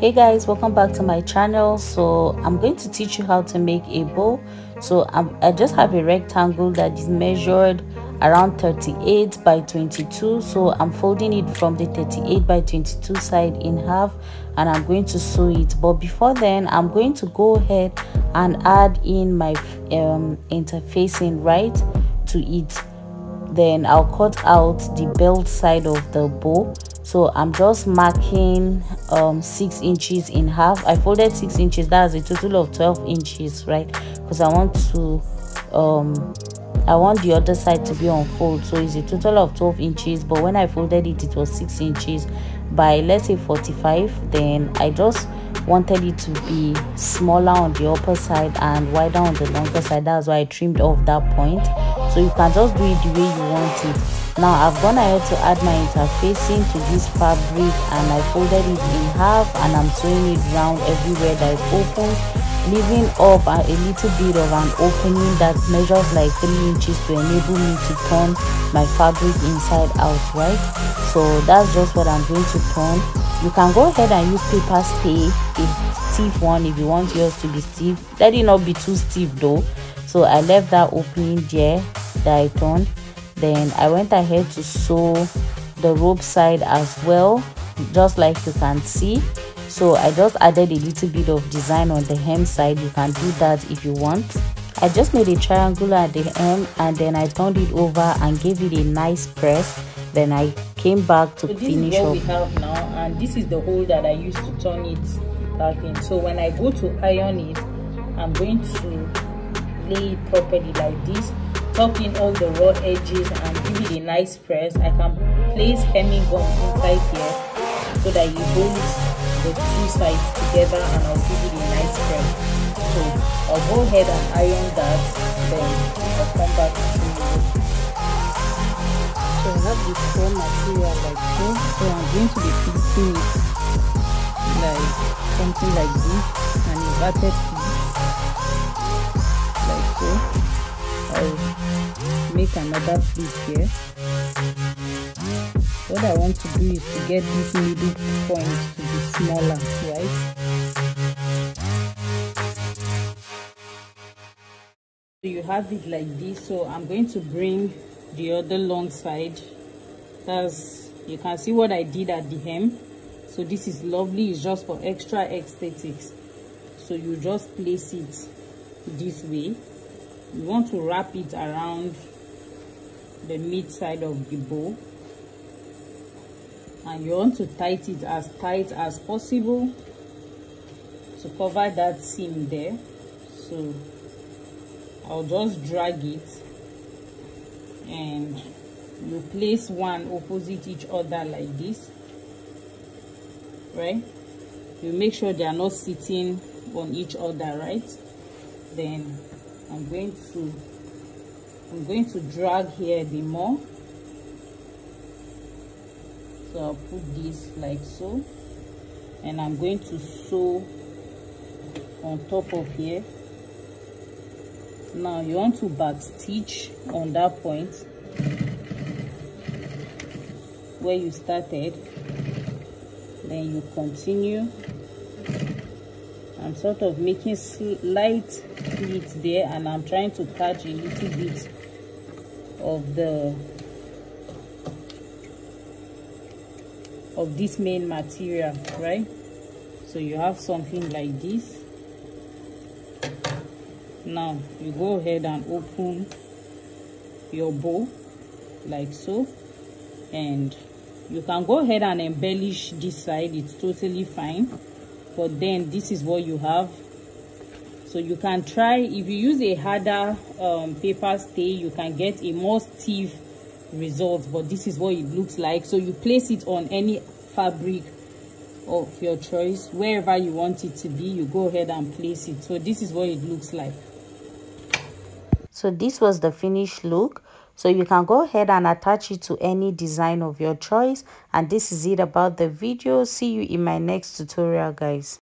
hey guys welcome back to my channel. So i'm going to teach you how to make a bow. So I'm, i just have a rectangle that is measured around 38 by 22 so i'm folding it from the 38 by 22 side in half and i'm going to sew it. But before then i'm going to go ahead and add in my um, interfacing right to it. Then i'll cut out the belt side of the bow. So i'm just marking um six inches in half. I folded six inches. That's a total of 12 inches right? Because i want to um i want the other side to be on fold so it's a total of 12 inches. But when i folded it it was six inches by let's say 45 then i just wanted it to be smaller on the upper side and wider on the longer side. That's why i trimmed off that point. So you can just do it the way you want it. Now i've gone ahead to add my interfacing to this fabric and i folded it in half and i'm sewing it round everywhere that is open leaving up a, a little bit of an opening that measures like three inches to enable me to turn my fabric inside out right? So that's just what i'm going to turn. You can go ahead and use paper stay a stiff one if you want yours to be stiff. Let it not be too stiff though. So i left that opening there that i turned. Then i went ahead to sew the rope side as well just like you can see so i just added a little bit of design on the hem side. You can do that if you want. I just made a triangle at the hem and then i turned it over and gave it a nice press. Then i came back to so finish is what up. we have now and this is the hole that i used to turn it back in. So when i go to iron it i'm going to lay it properly like this tuck in all the raw edges and give it a nice press. I can place hemming gum inside here so that it holds the two sides together and i'll give it a nice press so i'll go ahead and iron that then i'll come back to you. So i have this foam material like this. so i'm going to be fixing it like something like this and inverted like so. I'll make another piece here what I want to do is to get this middle point to be smaller right? So you have it like this. So I'm going to bring the other long side. That's you can see what I did at the hem. So this is lovely. It's just for extra aesthetics. So you just place it this way. You want to wrap it around the mid side of the bow and you want to tight it as tight as possible to cover that seam there. So I'll just drag it and you place one opposite each other like this right? You make sure they are not sitting on each other right? Then I'm going to I'm going to drag here the more so I'll put this like so. And I'm going to sew on top of here. Now you want to back stitch on that point where you started. Then you continue. I'm sort of making slight pleats there and I'm trying to catch a little bit of the of this main material right? So you have something like this. Now you go ahead and open your bow like so and you can go ahead and embellish this side. It's totally fine. But then this is what you have. So you can try if you use a harder um, paper stay you can get a more stiff result but this is what it looks like. So you place it on any fabric of your choice wherever you want it to be you go ahead and place it. So this is what it looks like. So this was the finished look. So you can go ahead and attach it to any design of your choice. And this is it about the video. See you in my next tutorial guys